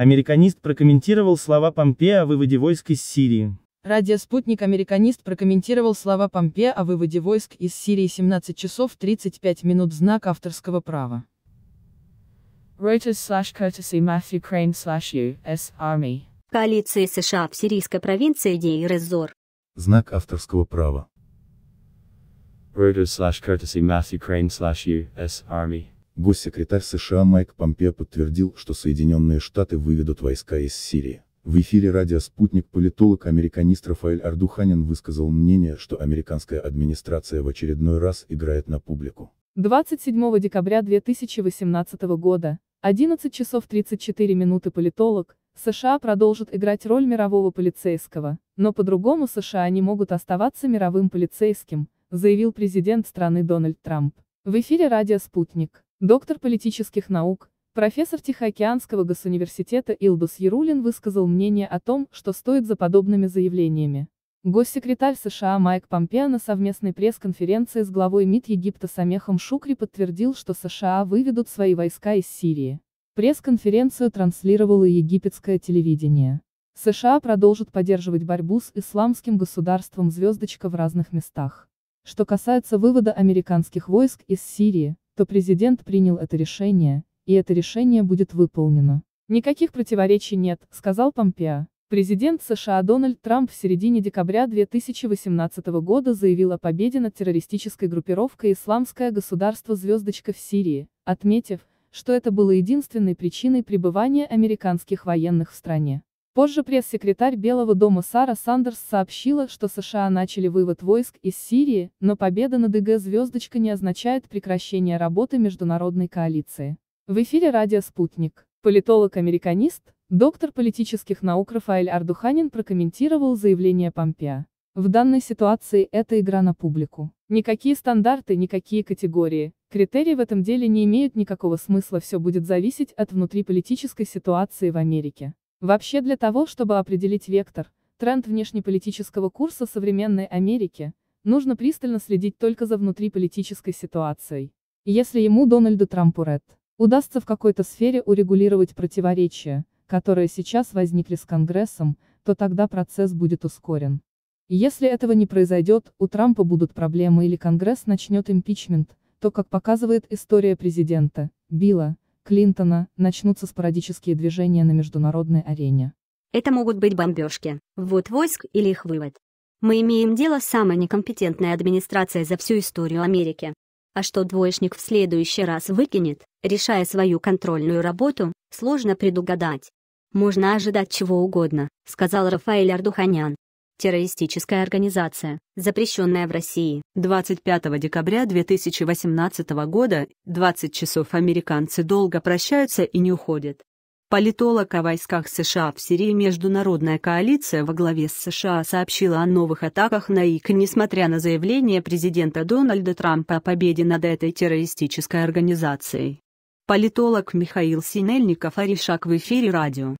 Американист прокомментировал слова Помпео о выводе войск из Сирии. Радио «Спутник» американист прокомментировал слова Помпео о выводе войск из Сирии 17 часов 35 минут знак авторского права. Reuters slash courtesy Matthew Crane slash U.S. Army. Коалиции США в сирийской провинции Дейр-эз-Зор. Знак авторского права. Reuters slash courtesy Matthew Crane slash U.S. Army. Госсекретарь США Майк Помпео подтвердил, что Соединенные Штаты выведут войска из Сирии. В эфире радио «Спутник» политолог-американист Рафаэль Ардуханин высказал мнение, что американская администрация в очередной раз играет на публику. 27 декабря 2018 года, 11 часов 34 минуты политолог, США продолжит играть роль мирового полицейского, но по-другому США не могут оставаться мировым полицейским, заявил президент страны Дональд Трамп. В эфире радио «Спутник». Доктор политических наук, профессор Тихоокеанского госуниверситета Илдус Ярулин высказал мнение о том, что стоит за подобными заявлениями. Госсекретарь США Майк Помпео на совместной пресс-конференции с главой МИД Египта Самехом Шукри подтвердил, что США выведут свои войска из Сирии. Пресс-конференцию транслировало египетское телевидение. США продолжат поддерживать борьбу с исламским государством звездочка в разных местах. Что касается вывода американских войск из Сирии, то президент принял это решение, и это решение будет выполнено. Никаких противоречий нет, сказал Помпео. Президент США Дональд Трамп в середине декабря 2018 года заявил о победе над террористической группировкой «Исламское государство Звездочка» в Сирии, отметив, что это было единственной причиной пребывания американских военных в стране. Позже пресс-секретарь Белого дома Сара Сандерс сообщила, что США начали вывод войск из Сирии, но победа над ИГ «Звездочка» не означает прекращение работы международной коалиции. В эфире радио «Спутник». Политолог-американист, доктор политических наук Рафаэль Ардуханин прокомментировал заявление Помпео. В данной ситуации это игра на публику. Никакие стандарты, никакие категории, критерии в этом деле не имеют никакого смысла, все будет зависеть от внутриполитической ситуации в Америке. Вообще для того, чтобы определить вектор, тренд внешнеполитического курса современной Америки, нужно пристально следить только за внутриполитической ситуацией. Если ему Дональду Трампу Ред удастся в какой-то сфере урегулировать противоречия, которые сейчас возникли с Конгрессом, то тогда процесс будет ускорен. Если этого не произойдет, у Трампа будут проблемы или Конгресс начнет импичмент, то, как показывает история президента, Билла, Клинтона, начнутся спорадические движения на международной арене. Это могут быть бомбежки, ввод войск или их вывод. Мы имеем дело с самой некомпетентной администрацией за всю историю Америки. А что двоечник в следующий раз выкинет, решая свою контрольную работу, сложно предугадать. Можно ожидать чего угодно, сказал Рафаэль Ардуханян террористическая организация, запрещенная в России. 25 декабря 2018 года, 20 часов американцы долго прощаются и не уходят. Политолог о войсках США в Сирии Международная коалиция во главе с США сообщила о новых атаках на ИК, несмотря на заявление президента Дональда Трампа о победе над этой террористической организацией. Политолог Михаил Синельников Аришак в эфире радио.